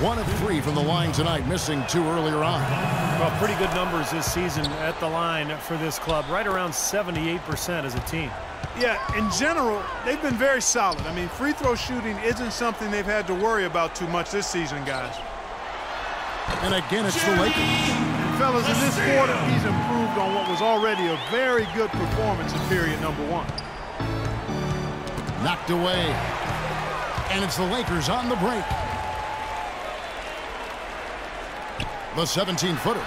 One of three from the line tonight, missing two earlier on. Well, pretty good numbers this season at the line for this club, right around 78% as a team. Yeah, in general, they've been very solid. I mean, free throw shooting isn't something they've had to worry about too much this season, guys. And again, it's the Lakers. And fellas, in this quarter, he's improved on what was already a very good performance in period number one. Knocked away. And it's the Lakers on the break. The 17-footer.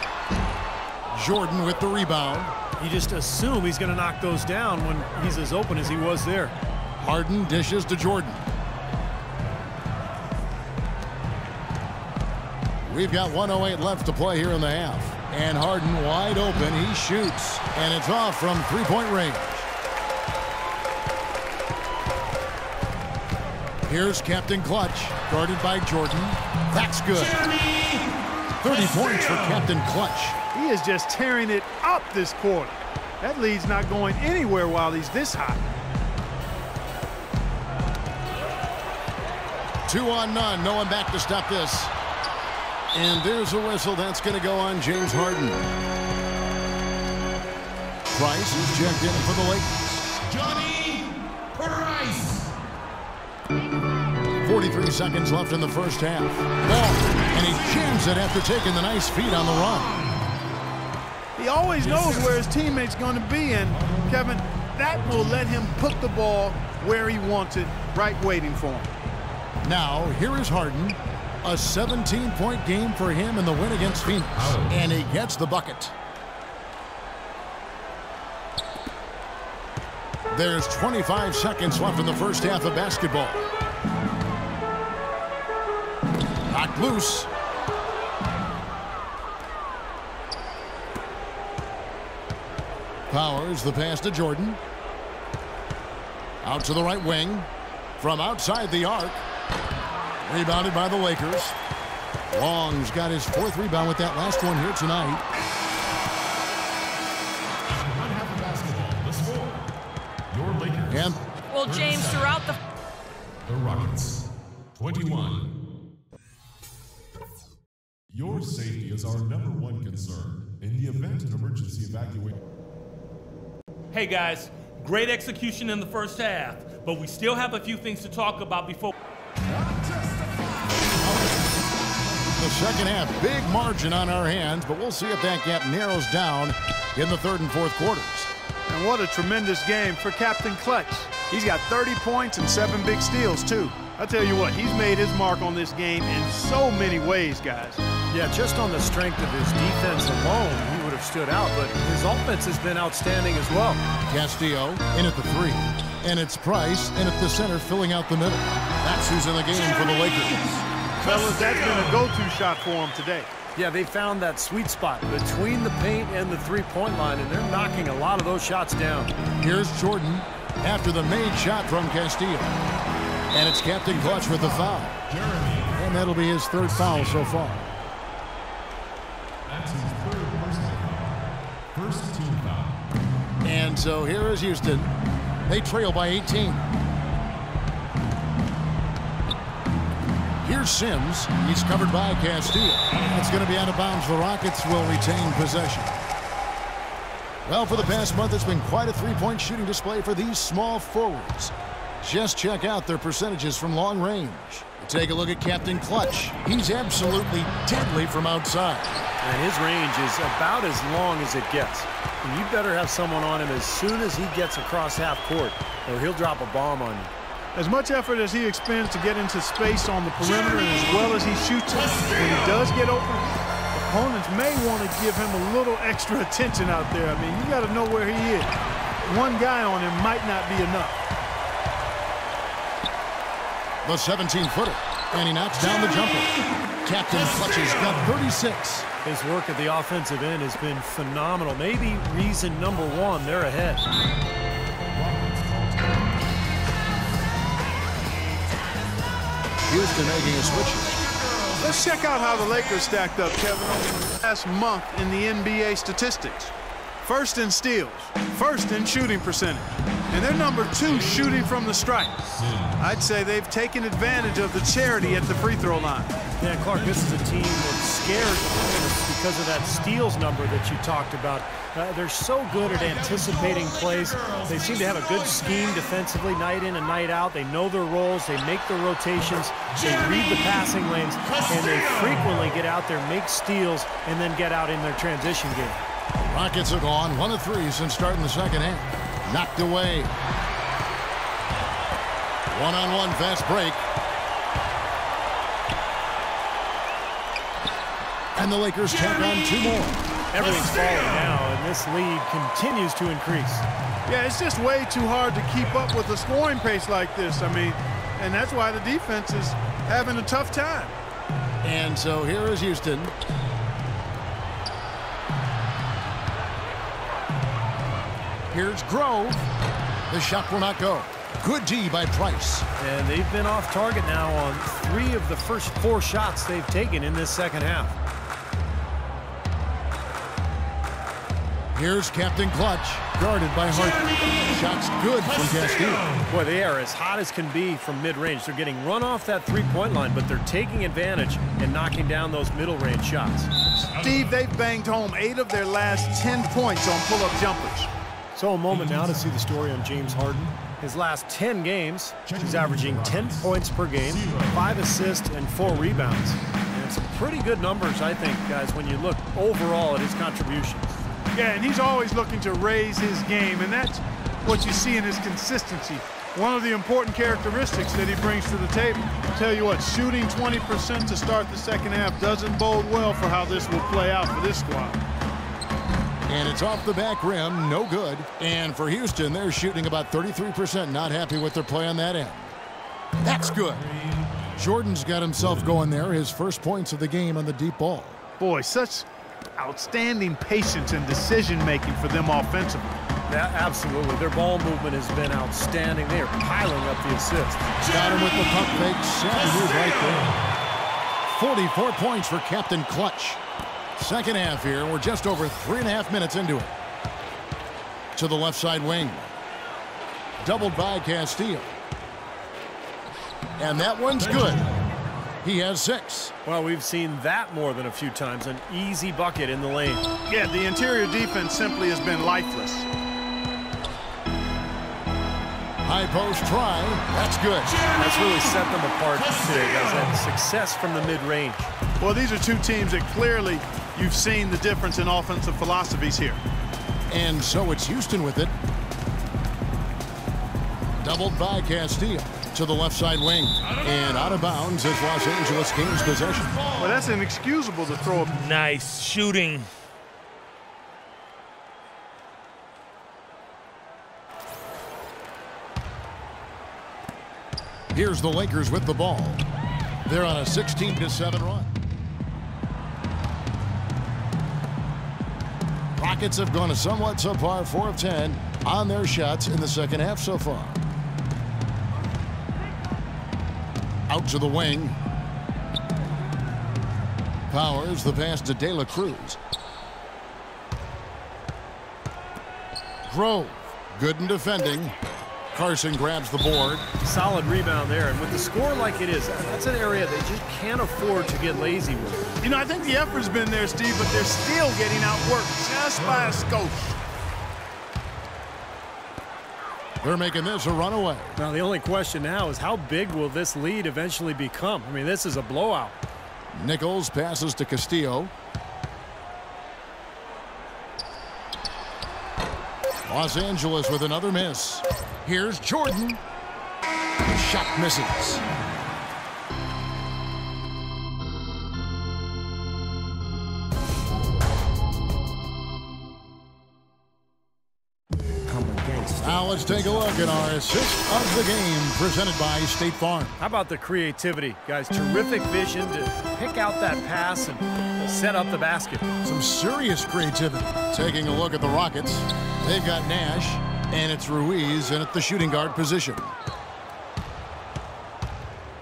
Jordan with the rebound. You just assume he's going to knock those down when he's as open as he was there. Harden dishes to Jordan. We've got 108 left to play here in the half. And Harden wide open. He shoots. And it's off from three-point range. Here's Captain Clutch, guarded by Jordan. That's good. 30 points for Captain Clutch. He is just tearing it up this quarter. That lead's not going anywhere while he's this hot. Two on none. No one back to stop this. And there's a whistle. That's going to go on James Harden. Price is checked in for the Lakers. 43 seconds left in the first half. Ball. And he jams it after taking the nice feed on the run. He always knows where his teammate's going to be, and Kevin, that will let him put the ball where he wants it, right waiting for him. Now, here is Harden. A 17-point game for him in the win against Phoenix. And he gets the bucket. There's 25 seconds left in the first half of basketball. Knocked loose. Powers the pass to Jordan. Out to the right wing. From outside the arc. Rebounded by the Lakers. Long's got his fourth rebound with that last one here tonight. One half of basketball. The score. Your Lakers. And Well, James, throughout the The Rockets. 21. Your safety is our number one concern. In the event an emergency evacuation. Hey guys, great execution in the first half, but we still have a few things to talk about before. the second half, big margin on our hands, but we'll see if that gap narrows down in the third and fourth quarters. And what a tremendous game for Captain Clutch. He's got 30 points and seven big steals, too. I tell you what, he's made his mark on this game in so many ways, guys. Yeah, just on the strength of his defense alone, he would have stood out, but his offense has been outstanding as well. Castillo in at the three. And it's Price in at the center, filling out the middle. That's who's in the game for the Lakers. Fellas, that's been a go-to shot for him today. Yeah, they found that sweet spot between the paint and the three-point line, and they're knocking a lot of those shots down. Here's Jordan after the made shot from Castillo. And it's Captain Clutch with the foul. Jeremy. And that'll be his third foul so far. First team foul. And so here is Houston. They trail by 18. Here's Sims. He's covered by Castillo. It's going to be out of bounds. The Rockets will retain possession. Well, for the past month, it's been quite a three-point shooting display for these small forwards. Just check out their percentages from long range. Take a look at Captain Clutch. He's absolutely deadly from outside. And his range is about as long as it gets. And you better have someone on him as soon as he gets across half court, or he'll drop a bomb on you. As much effort as he expends to get into space on the perimeter and as well as he shoots it, when he does get open, opponents may want to give him a little extra attention out there. I mean, you got to know where he is. One guy on him might not be enough. The 17-footer. And he knocks down the jumper. Captain Clutch's got 36. His work at the offensive end has been phenomenal. Maybe reason number one, they're ahead. Houston making a switch. Let's check out how the Lakers stacked up, Kevin, over the last month in the NBA statistics. First in steals, first in shooting percentage, and they're number two shooting from the stripe. I'd say they've taken advantage of the charity at the free throw line. Yeah, Clark, this is a team that's scared because of that steals number that you talked about. Uh, they're so good at anticipating plays. They seem to have a good scheme defensively night in and night out. They know their roles. They make their rotations. They read the passing lanes, and they frequently get out there, make steals, and then get out in their transition game. Rockets have gone one of three since starting the second half. Knocked away. One-on-one -on -one fast break. And the Lakers tack on two more. Everything's falling now, and this lead continues to increase. Yeah, it's just way too hard to keep up with a scoring pace like this. I mean, and that's why the defense is having a tough time. And so here is Houston. Here's Grove. The shot will not go. Good D by Price. And they've been off target now on three of the first four shots they've taken in this second half. Here's Captain Clutch, guarded by Hart. Shots good from Castillo. Boy, they are as hot as can be from mid-range. They're getting run off that three-point line, but they're taking advantage and knocking down those middle-range shots. Steve, they've banged home eight of their last 10 points on pull-up jumpers. So a moment now to see the story on James Harden. His last 10 games, he's averaging 10 points per game, five assists, and four rebounds. And some pretty good numbers, I think, guys, when you look overall at his contributions. Yeah, and he's always looking to raise his game, and that's what you see in his consistency. One of the important characteristics that he brings to the table. I'll tell you what, shooting 20% to start the second half doesn't bode well for how this will play out for this squad. And it's off the back rim, no good. And for Houston, they're shooting about 33%, not happy with their play on that end. That's good. Jordan's got himself going there, his first points of the game on the deep ball. Boy, such outstanding patience and decision-making for them offensively. Yeah, absolutely. Their ball movement has been outstanding. They are piling up the assists. Got him with the pump fake. Savvy move right there. 44 points for Captain Clutch. Second half here. We're just over three and a half minutes into it. To the left side wing. Doubled by Castillo. And that one's good. He has six. Well, we've seen that more than a few times. An easy bucket in the lane. Yeah, the interior defense simply has been lifeless. High post try. That's good. That's really set them apart today, guys. That success from the mid-range. Well, these are two teams that clearly you've seen the difference in offensive philosophies here. And so it's Houston with it. Doubled by Castillo to the left side wing. And out of bounds is Los Angeles Kings possession. Well, that's inexcusable to throw a... Nice shooting. Here's the Lakers with the ball. They're on a 16 to 7 run. Rockets have gone a somewhat subpar 4 of 10 on their shots in the second half so far. Out to the wing. Powers the pass to De La Cruz. Grove, good in defending. Carson grabs the board. Solid rebound there. And with the score like it is, that's an area they just can't afford to get lazy with. You know, I think the effort's been there, Steve, but they're still getting outworked just by a skosh. They're making this a runaway. Now, the only question now is how big will this lead eventually become? I mean, this is a blowout. Nichols passes to Castillo. Los Angeles with another miss. Here's Jordan. Shot misses. Now let's take a look at our assist of the game presented by State Farm. How about the creativity, guys? Terrific vision to pick out that pass and set up the basket. Some serious creativity. Taking a look at the Rockets, they've got Nash, and it's Ruiz in at the shooting guard position.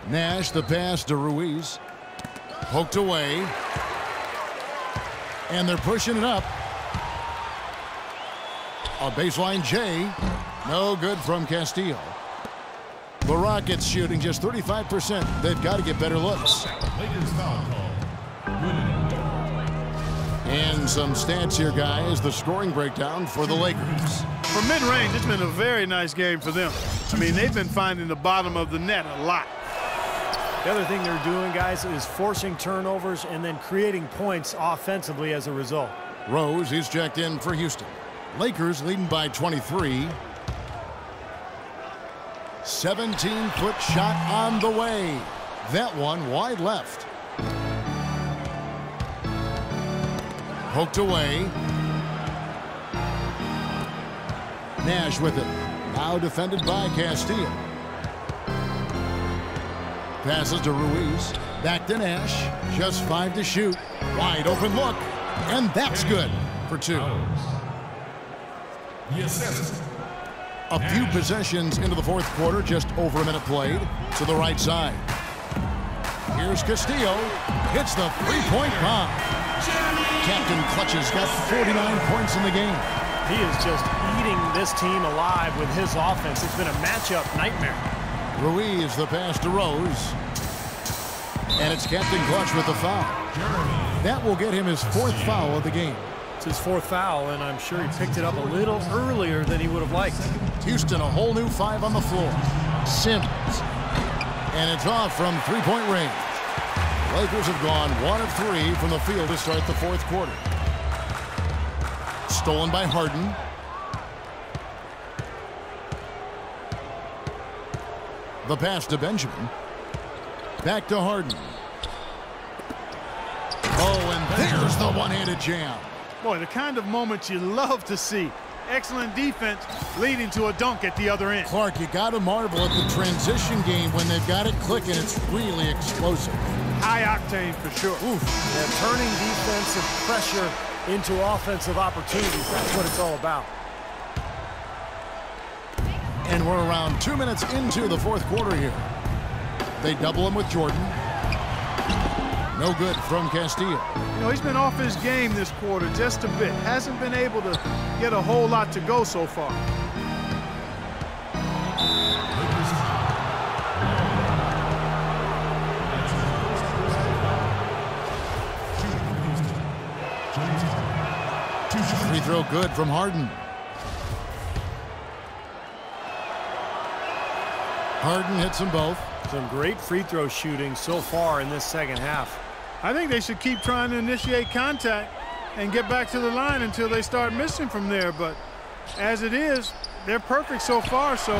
Nash, the pass to Ruiz. Poked away. And they're pushing it up. A baseline J. No good from Castillo. The Rockets shooting just 35%. They've got to get better looks. Lakers foul call. Good. And some stats here, guys. The scoring breakdown for the Lakers. For mid-range, it's been a very nice game for them. I mean, they've been finding the bottom of the net a lot. The other thing they're doing, guys, is forcing turnovers and then creating points offensively as a result. Rose, he's checked in for Houston. Lakers leading by 23. 17-foot shot on the way. That one wide left. Poked away. Nash with it. Now defended by Castillo. Passes to Ruiz. Back to Nash. Just five to shoot. Wide open look. And that's good for two. A few possessions into the fourth quarter, just over a minute played. To the right side. Here's Castillo. Hits the three-point bomb. Captain Clutch's got 49 points in the game. He is just eating this team alive with his offense. It's been a matchup nightmare. Ruiz the pass to Rose. And it's Captain Clutch with the foul. That will get him his fourth foul of the game. It's his fourth foul, and I'm sure he picked it up a little earlier than he would have liked. Houston a whole new five on the floor. Sims. And it's off from three-point range. Lakers have gone one of three from the field to start the fourth quarter. Stolen by Harden. The pass to Benjamin. Back to Harden. Oh, and there's the one-handed jam. Boy, the kind of moments you love to see. Excellent defense leading to a dunk at the other end. Clark, you got to marvel at the transition game when they've got it clicking. It's really explosive. High octane for sure. Oof. Yeah, turning defensive pressure into offensive opportunities. That's what it's all about. And we're around two minutes into the fourth quarter here. They double him with Jordan. No good from Castillo. You know, he's been off his game this quarter just a bit. Hasn't been able to get a whole lot to go so far. Lakers foul. Shooting for Houston. James Harden. Two shots. Free throw good from Harden. Harden hits them both. Some great free throw shooting so far in this second half. I think they should keep trying to initiate contact and get back to the line until they start missing from there. But as it is, they're perfect so far, so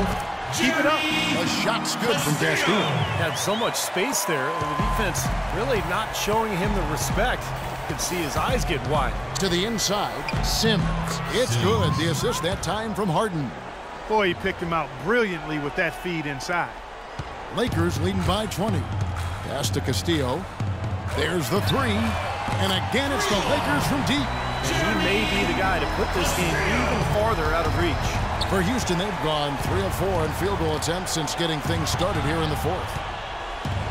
keep it up. A shot's good from Castillo. Had so much space there, and the defense really not showing him the respect. You could see his eyes get wide. To the inside, Simmons. It's good. The assist that time from Harden. Boy, he picked him out brilliantly with that feed inside. Lakers leading by 20. Pass to Castillo. There's the three. And again, it's the Lakers from deep. He may be the guy to put this game even farther out of reach. For Houston, they've gone three of four in field goal attempts since getting things started here in the fourth.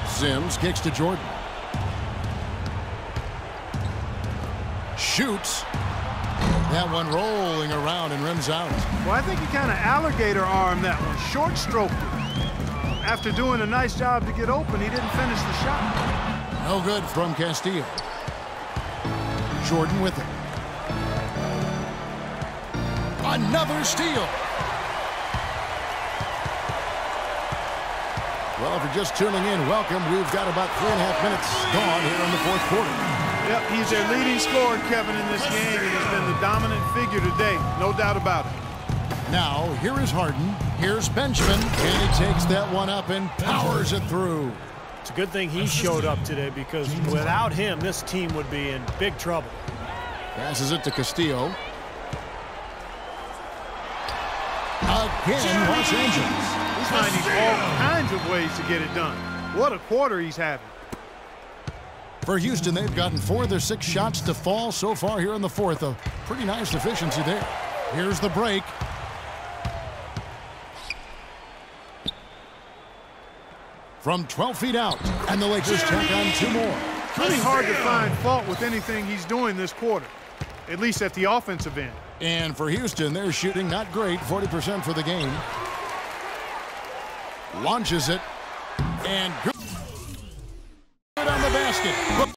Sims kicks to Jordan. Shoots. That one rolling around and rims out. Well, I think he kind of alligator armed that one, short stroked it. After doing a nice job to get open, he didn't finish the shot. No good from Castillo. Jordan with it. Another steal. Well, if you're just tuning in, welcome. We've got about three and a half minutes gone here in the fourth quarter. Yep, he's their leading scorer, Kevin, in this game, and he's been the dominant figure today. No doubt about it. Now, here is Harden. Here's Benjamin. And he takes that one up and powers it through. It's a good thing he showed up today because without him, this team would be in big trouble. Passes it to Castillo. Again, Los Angeles. He's finding all kinds of ways to get it done. What a quarter he's having. For Houston, they've gotten four of their six shots to fall so far here in the fourth. A pretty nice efficiency there. Here's the break. From 12 feet out, and the Lakers tack on two more. Pretty hard to find fault with anything he's doing this quarter, at least at the offensive end. And for Houston, they're shooting not great, 40% for the game. launches it, and good on the basket.